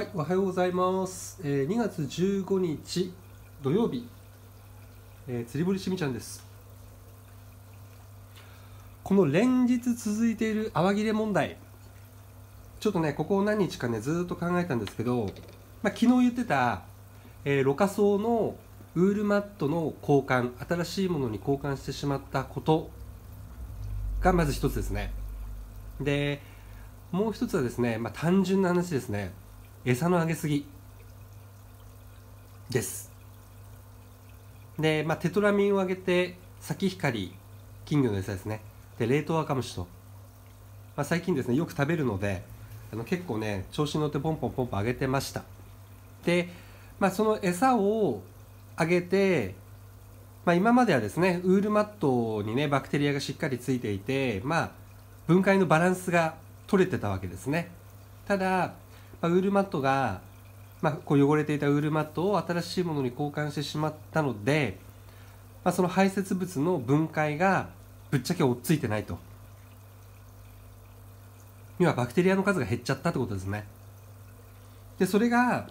はい、おはようございます。えー、2月15日土曜日、えー、釣り堀しみちゃんです。この連日続いている泡切れ問題、ちょっとね、ここ何日かね、ずっと考えたんですけど、まあ、昨日言ってた、えー、ロカソーのウールマットの交換、新しいものに交換してしまったことがまず一つですね。で、もう一つはですね、まあ、単純な話ですね。餌のあげすぎです。で、まあ、テトラミンをあげてサキヒカリ金魚の餌ですね。で冷凍赤虫と、まあ、最近ですねよく食べるのであの結構ね調子に乗ってポンポンポンポンあげてました。で、まあ、その餌をあげて、まあ、今まではですねウールマットにねバクテリアがしっかりついていてまあ分解のバランスが取れてたわけですね。ただまあ、ウールマットが、まあ、こう汚れていたウールマットを新しいものに交換してしまったので、まあ、その排泄物の分解がぶっちゃけ追っついてないと。今バクテリアの数が減っちゃったってことですね。でそれが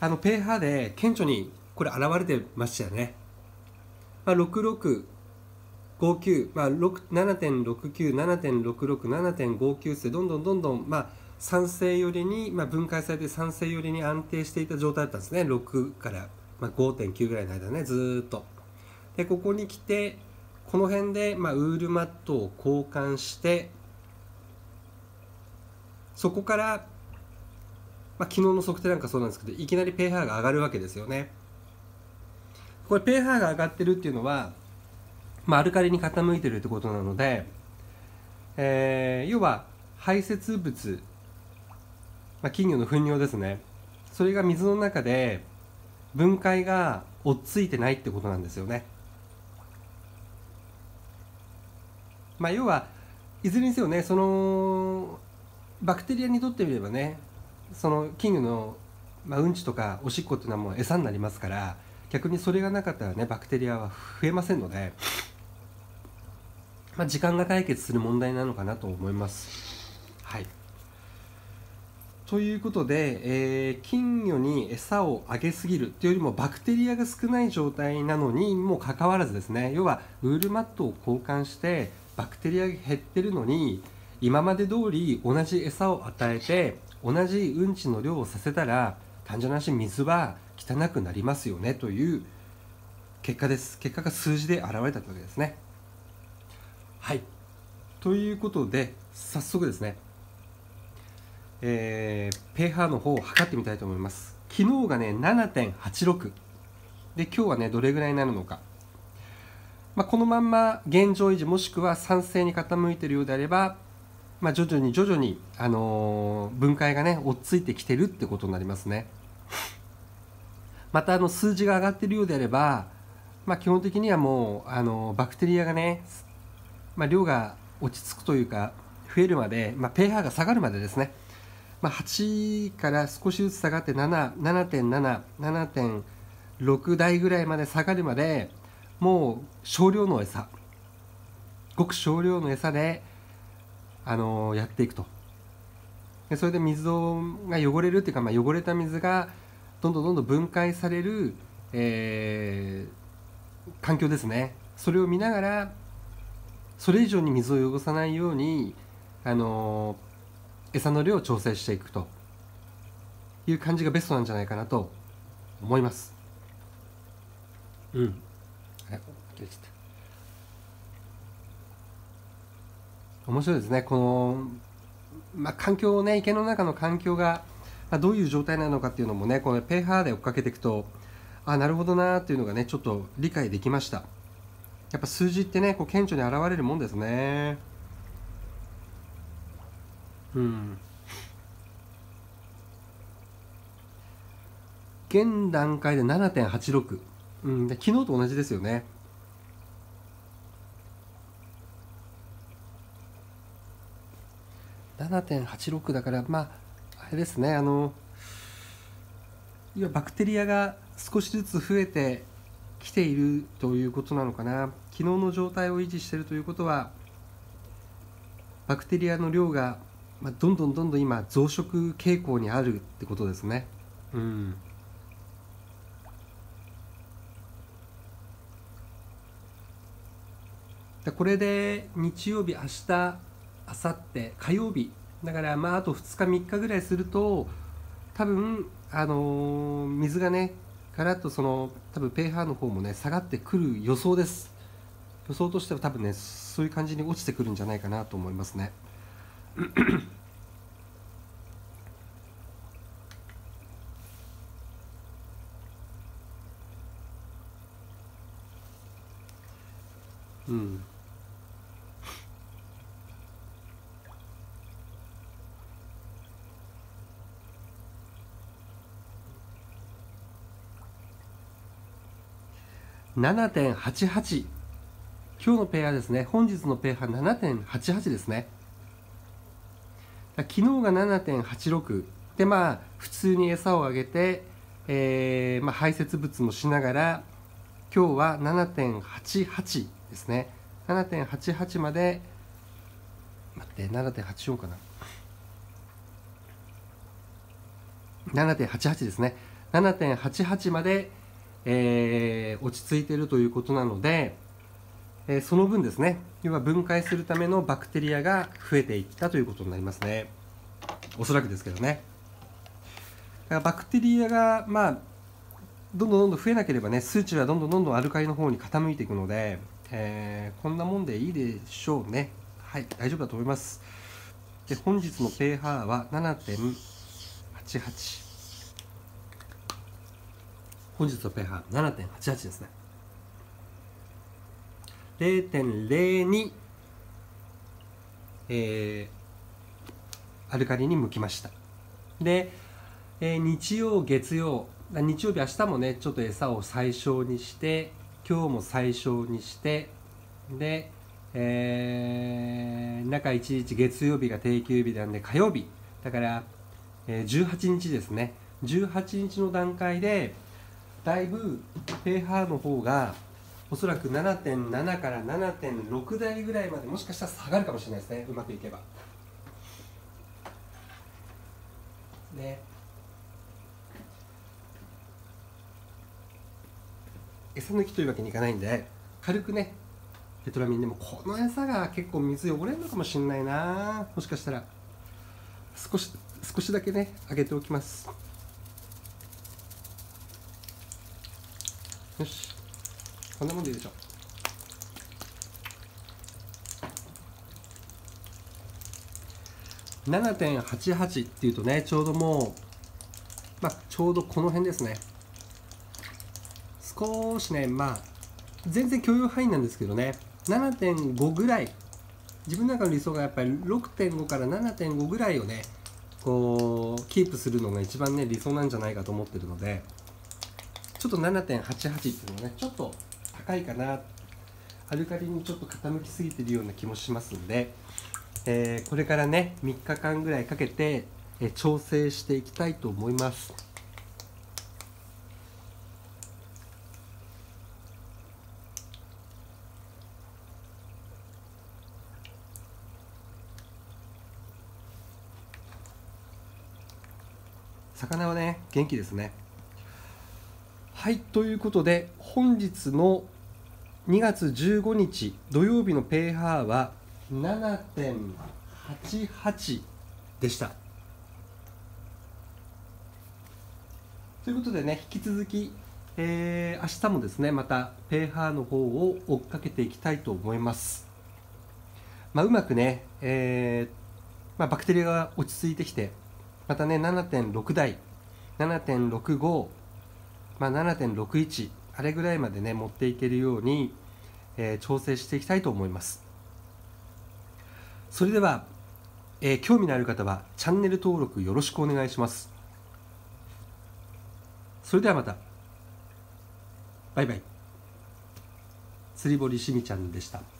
あの pH で顕著にこれ現れてましたよね、まあ、6659、まあ、7.69、7.66、7.59ってどんどんどんどん、まあ、酸性寄りに、まあ、分解されて酸性寄りに安定していた状態だったんですね。6から、まあ、5.9ぐらいの間ねずっと。でここに来てこの辺で、まあ、ウールマットを交換してそこから、まあ、昨日の測定なんかそうなんですけどいきなり pH が上がるわけですよね。これ pH が上がってるっていうのは、まあ、アルカリに傾いてるってことなので、えー、要は排泄物まあ、金魚の糞尿ですね。それが水の中で分解が追っついてないってことなんですよね。まあ要はいずれにせよねそのバクテリアにとってみればねその金魚の、まあ、うんちとかおしっこっていうのはもう餌になりますから逆にそれがなかったらねバクテリアは増えませんので、まあ、時間が解決する問題なのかなと思います。はい。ということで、えー、金魚に餌をあげすぎるというよりもバクテリアが少ない状態なのにもかかわらずですね。要はウールマットを交換してバクテリアが減ってるのに今まで通り同じ餌を与えて同じうんちの量をさせたら単純な話水は汚くなりますよねという結果です。結果が数字で現れたわけですね。はい。ということで早速ですね。えー、pH の方を測ってみたいと思います。昨日がね7.86で今日はねどれぐらいになるのか、まあ、このまんま現状維持もしくは酸性に傾いているようであれば、まあ、徐々に徐々に、あのー、分解がね追っついてきてるってことになりますね。またあの数字が上がっているようであれば、まあ、基本的にはもう、あのー、バクテリアがね、まあ、量が落ち着くというか増えるまで、まあ、pH が下がるまでですね。まあ、8から少しずつ下がって7.7、7.6台ぐらいまで下がるまでもう少量の餌。ごく少量の餌で、あのー、やっていくと。でそれで水が汚れるっていうか、まあ、汚れた水がどんどんどんどん分解される、えー、環境ですね。それを見ながらそれ以上に水を汚さないように、あのー餌の量を調整していくという感じがベストなんじゃないかなと思います。うん。面白いですね。この、まあ、環境をね池の中の環境が、まあ、どういう状態なのかっていうのもねこの pH で追っかけていくとあなるほどなっていうのがねちょっと理解できました。やっぱ数字ってねこう顕著に現れるもんですねうん。現段階で7.86、うん、で昨日と同じですよね。7.86だからまああれですね。あのいやバクテリアが少しずつ増えてきているということなのかな。昨日の状態を維持しているということはバクテリアの量がまあ、どんどんどんどん今増殖傾向にあるってことですね。うん。これで日曜日明日明後日火曜日だからまああと2日3日ぐらいすると多分あのー、水がねガラッとその多分 pH の方もね下がってくる予想です。予想としては多分ねそういう感じに落ちてくるんじゃないかなと思いますねうん。7.88今日のペアですね。本日のペア7.88ですね。昨日が7.86でまあ普通に餌をあげて、えーまあ、排泄物もしながら今日は7.88ですね。7.88まで待って7.84かな。7.88ですね。7.88までえー、落ち着いているということなので、え、その分ですね要は分解するためのバクテリアが増えていったということになりますね。おそらくですけどね。だからバクテリアがまあどんどんどんどん増えなければね数値はどんどんどんどんアルカリの方に傾いていくので、えー、こんなもんでいいでしょうね。はい大丈夫だと思います。で本日の pH は7.88本日の pH7.88 ですね。0.02えー、アルカリに向きました。で、えー、日曜月曜日曜日明日もねちょっと餌を最小にして今日も最小にしてで、えー、中1日月曜日が定休日なんで火曜日。だから、えー、18日ですね。18日の段階でだいぶ pH の方がおそらく7.7から7.6台ぐらいまでもしかしたら下がるかもしれないですね。うまくいけば。ねえ餌抜きというわけにいかないんで軽くねペトラミンでもこの餌が結構水汚れるのかもしれないな。もしかしたら少し少しだけね上げておきます。よし。こんなもんでいいでしょ。7.88っていうとねちょうどもうまあちょうどこの辺ですね。少しねまあ全然許容範囲なんですけどね。7.5ぐらい。自分の中の理想がやっぱり6.5から7.5ぐらいをねこうキープするのが一番ね理想なんじゃないかと思ってるのでちょっと7.88っていうのはねちょっと高いかな。アルカリにちょっと傾きすぎてるような気もしますんで、えー、これからね3日間ぐらいかけて、えー、調整していきたいと思います。魚はね元気ですね。はいということで本日の2月15日土曜日の pH は7.88でした。ということでね引き続き、えー、明日もですねまた pH の方を追っかけていきたいと思います。まあ、うまくね、えーまあ、バクテリアが落ち着いてきてまたね7.6台7.65まあ、7.61あれぐらいまでね持っていけるように、えー、調整していきたいと思います。それでは、えー、興味のある方はチャンネル登録よろしくお願いします。それではまた。バイバイ。釣り堀しみちゃんでした。